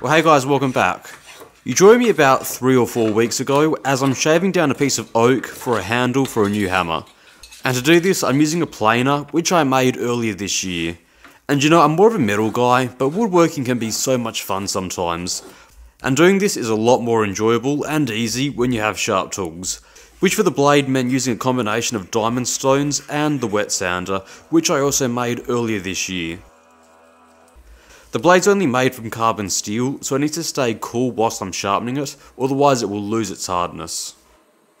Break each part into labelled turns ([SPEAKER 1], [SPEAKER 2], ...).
[SPEAKER 1] Well, hey guys, welcome back. You joined me about three or four weeks ago as I'm shaving down a piece of oak for a handle for a new hammer. And to do this, I'm using a planer, which I made earlier this year. And you know, I'm more of a metal guy, but woodworking can be so much fun sometimes. And doing this is a lot more enjoyable and easy when you have sharp tools. Which for the blade meant using a combination of diamond stones and the wet sander, which I also made earlier this year. The blade's only made from carbon steel, so it needs to stay cool whilst I'm sharpening it, otherwise it will lose its hardness.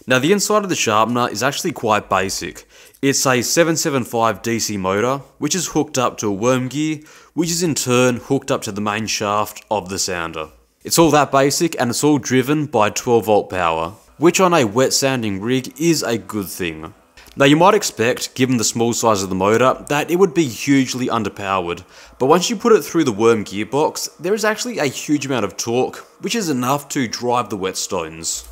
[SPEAKER 1] Now the inside of the sharpener is actually quite basic. It's a 775 DC motor, which is hooked up to a worm gear, which is in turn hooked up to the main shaft of the sander. It's all that basic and it's all driven by 12 volt power, which on a wet sanding rig is a good thing. Now you might expect, given the small size of the motor, that it would be hugely underpowered, but once you put it through the worm gearbox, there is actually a huge amount of torque, which is enough to drive the whetstones.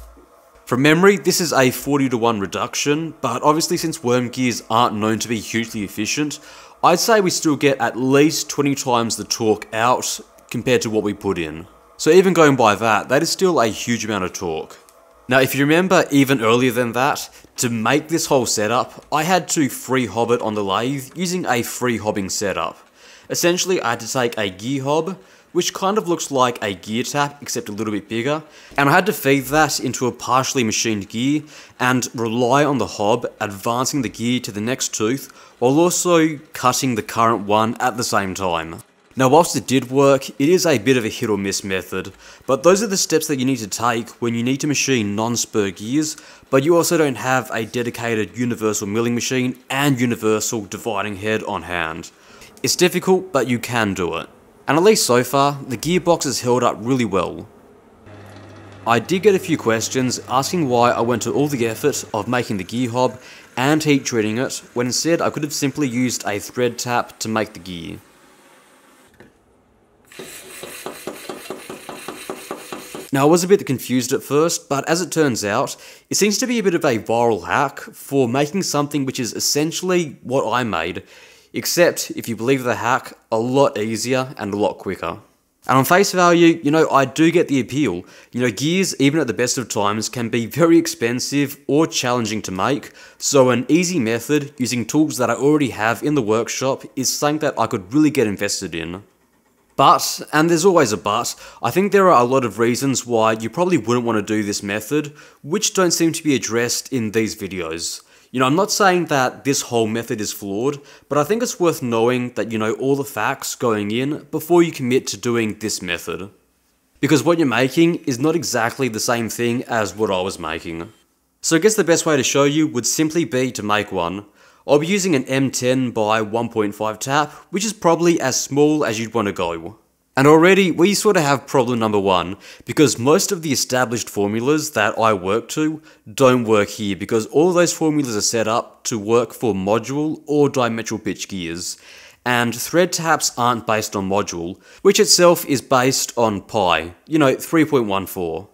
[SPEAKER 1] From memory, this is a 40 to 1 reduction, but obviously since worm gears aren't known to be hugely efficient, I'd say we still get at least 20 times the torque out compared to what we put in. So even going by that, that is still a huge amount of torque. Now if you remember even earlier than that, to make this whole setup, I had to free hob it on the lathe using a free hobbing setup. Essentially I had to take a gear hob, which kind of looks like a gear tap except a little bit bigger, and I had to feed that into a partially machined gear and rely on the hob advancing the gear to the next tooth while also cutting the current one at the same time. Now whilst it did work, it is a bit of a hit or miss method, but those are the steps that you need to take when you need to machine non-spur gears, but you also don't have a dedicated universal milling machine and universal dividing head on hand. It's difficult, but you can do it. And at least so far, the gearbox has held up really well. I did get a few questions asking why I went to all the effort of making the gear hob and heat treating it, when instead I could have simply used a thread tap to make the gear. Now, I was a bit confused at first, but as it turns out, it seems to be a bit of a viral hack for making something which is essentially what I made, except, if you believe the hack, a lot easier and a lot quicker. And on face value, you know, I do get the appeal. You know, gears, even at the best of times, can be very expensive or challenging to make, so an easy method using tools that I already have in the workshop is something that I could really get invested in. But, and there's always a but, I think there are a lot of reasons why you probably wouldn't want to do this method, which don't seem to be addressed in these videos. You know, I'm not saying that this whole method is flawed, but I think it's worth knowing that you know all the facts going in before you commit to doing this method. Because what you're making is not exactly the same thing as what I was making. So I guess the best way to show you would simply be to make one, I'll be using an M10 by 1.5 tap, which is probably as small as you'd want to go. And already we sort of have problem number one, because most of the established formulas that I work to don't work here because all those formulas are set up to work for module or diametral pitch gears. And thread taps aren't based on module, which itself is based on pi, you know, 3.14.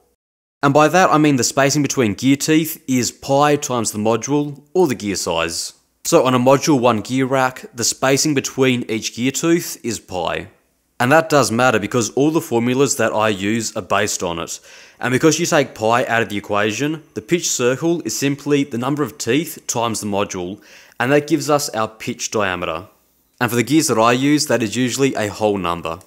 [SPEAKER 1] And by that I mean the spacing between gear teeth is pi times the module, or the gear size. So on a Module 1 gear rack, the spacing between each gear tooth is pi. And that does matter because all the formulas that I use are based on it. And because you take pi out of the equation, the pitch circle is simply the number of teeth times the module, and that gives us our pitch diameter. And for the gears that I use, that is usually a whole number.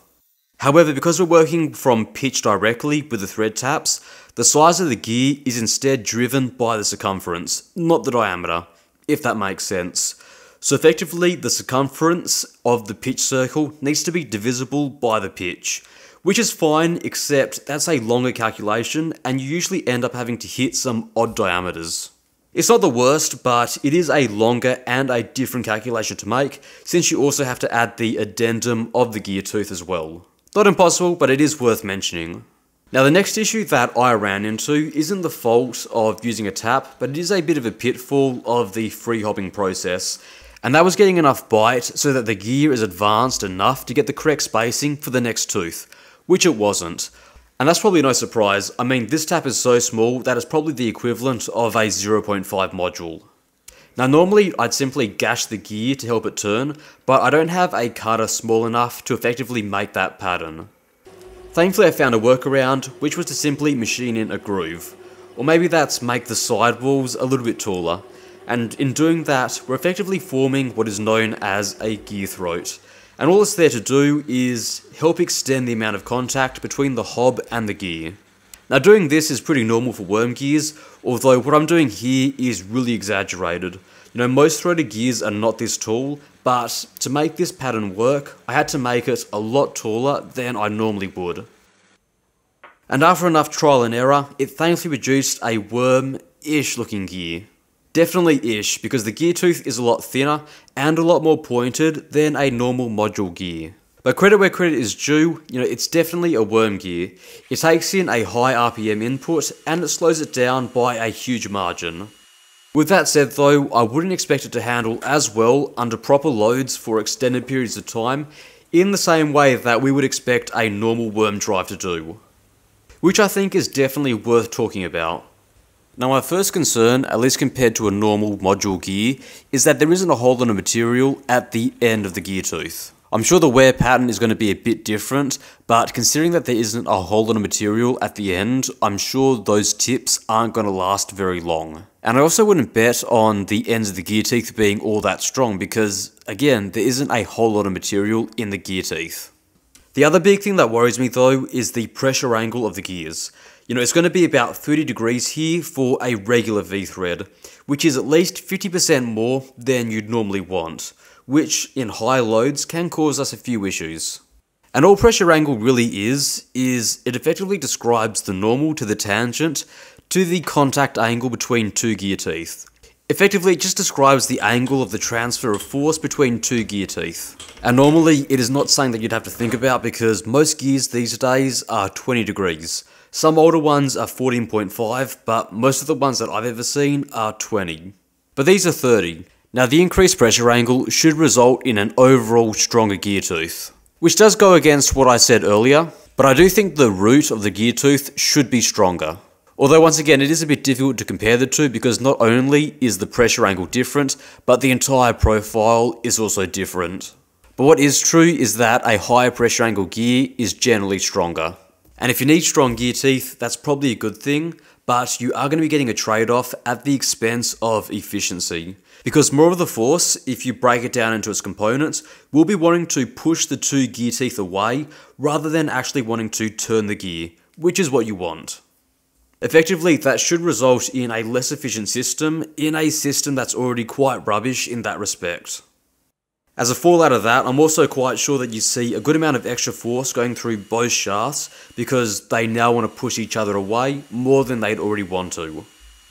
[SPEAKER 1] However, because we're working from pitch directly with the thread taps, the size of the gear is instead driven by the circumference, not the diameter if that makes sense. So effectively, the circumference of the pitch circle needs to be divisible by the pitch, which is fine, except that's a longer calculation, and you usually end up having to hit some odd diameters. It's not the worst, but it is a longer and a different calculation to make, since you also have to add the addendum of the gear tooth as well. Not impossible, but it is worth mentioning. Now the next issue that I ran into isn't the fault of using a tap, but it is a bit of a pitfall of the free hobbing process, and that was getting enough bite so that the gear is advanced enough to get the correct spacing for the next tooth, which it wasn't. And that's probably no surprise, I mean this tap is so small that it's probably the equivalent of a 0.5 module. Now normally I'd simply gash the gear to help it turn, but I don't have a cutter small enough to effectively make that pattern. Thankfully I found a workaround, which was to simply machine in a groove. Or maybe that's make the side walls a little bit taller. And in doing that, we're effectively forming what is known as a gear throat. And all it's there to do is help extend the amount of contact between the hob and the gear. Now doing this is pretty normal for worm gears, although what I'm doing here is really exaggerated. You know, most threaded gears are not this tall, but to make this pattern work, I had to make it a lot taller than I normally would. And after enough trial and error, it thankfully produced a worm-ish looking gear. Definitely ish, because the gear tooth is a lot thinner and a lot more pointed than a normal module gear. But credit where credit is due, you know, it's definitely a worm gear. It takes in a high RPM input and it slows it down by a huge margin. With that said though, I wouldn't expect it to handle as well under proper loads for extended periods of time in the same way that we would expect a normal worm drive to do. Which I think is definitely worth talking about. Now my first concern, at least compared to a normal module gear, is that there isn't a whole lot of material at the end of the gear tooth. I'm sure the wear pattern is going to be a bit different, but considering that there isn't a whole lot of material at the end, I'm sure those tips aren't going to last very long. And I also wouldn't bet on the ends of the gear teeth being all that strong because, again, there isn't a whole lot of material in the gear teeth. The other big thing that worries me though is the pressure angle of the gears. You know, it's going to be about 30 degrees here for a regular V-thread, which is at least 50% more than you'd normally want which in high loads can cause us a few issues. And all pressure angle really is, is it effectively describes the normal to the tangent to the contact angle between two gear teeth. Effectively, it just describes the angle of the transfer of force between two gear teeth. And normally, it is not something that you'd have to think about because most gears these days are 20 degrees. Some older ones are 14.5, but most of the ones that I've ever seen are 20. But these are 30. Now the increased pressure angle should result in an overall stronger gear tooth. Which does go against what I said earlier, but I do think the root of the gear tooth should be stronger. Although once again it is a bit difficult to compare the two because not only is the pressure angle different, but the entire profile is also different. But what is true is that a higher pressure angle gear is generally stronger. And if you need strong gear teeth, that's probably a good thing, but you are going to be getting a trade-off at the expense of efficiency. Because more of the force, if you break it down into its components, will be wanting to push the two gear teeth away rather than actually wanting to turn the gear, which is what you want. Effectively, that should result in a less efficient system, in a system that's already quite rubbish in that respect. As a fallout of that, I'm also quite sure that you see a good amount of extra force going through both shafts because they now want to push each other away more than they'd already want to.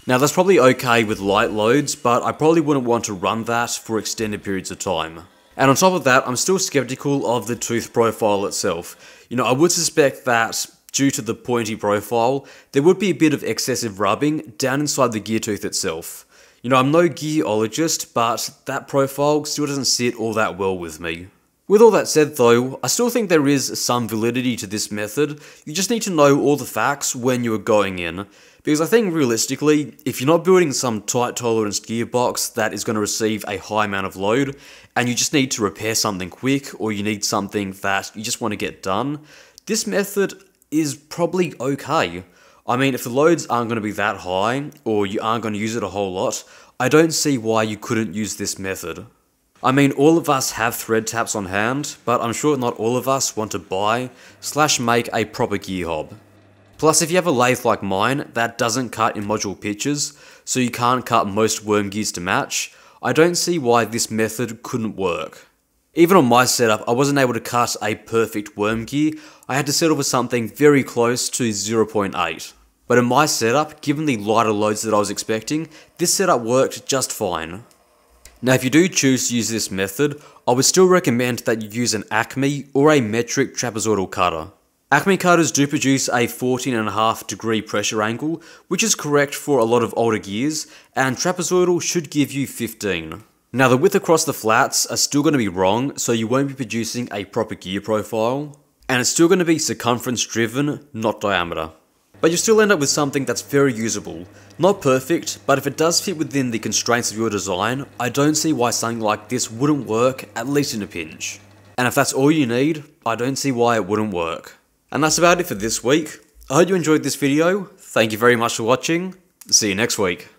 [SPEAKER 1] Now that's probably okay with light loads, but I probably wouldn't want to run that for extended periods of time. And on top of that, I'm still skeptical of the tooth profile itself. You know, I would suspect that due to the pointy profile, there would be a bit of excessive rubbing down inside the gear tooth itself. You know, I'm no gearologist, but that profile still doesn't sit all that well with me. With all that said though, I still think there is some validity to this method, you just need to know all the facts when you are going in. Because I think realistically, if you're not building some tight tolerance gearbox that is going to receive a high amount of load, and you just need to repair something quick, or you need something that you just want to get done, this method is probably okay. I mean, if the loads aren't going to be that high, or you aren't going to use it a whole lot, I don't see why you couldn't use this method. I mean, all of us have thread taps on hand, but I'm sure not all of us want to buy slash make a proper gear hob. Plus, if you have a lathe like mine that doesn't cut in module pitches, so you can't cut most worm gears to match, I don't see why this method couldn't work. Even on my setup, I wasn't able to cut a perfect worm gear, I had to settle for something very close to 0.8. But in my setup, given the lighter loads that I was expecting, this setup worked just fine. Now if you do choose to use this method, I would still recommend that you use an Acme or a metric trapezoidal cutter. Acme cutters do produce a 14.5 degree pressure angle, which is correct for a lot of older gears, and trapezoidal should give you 15. Now the width across the flats are still going to be wrong, so you won't be producing a proper gear profile, and it's still going to be circumference driven, not diameter. But you still end up with something that's very usable. Not perfect, but if it does fit within the constraints of your design, I don't see why something like this wouldn't work, at least in a pinch. And if that's all you need, I don't see why it wouldn't work. And that's about it for this week. I hope you enjoyed this video. Thank you very much for watching. See you next week.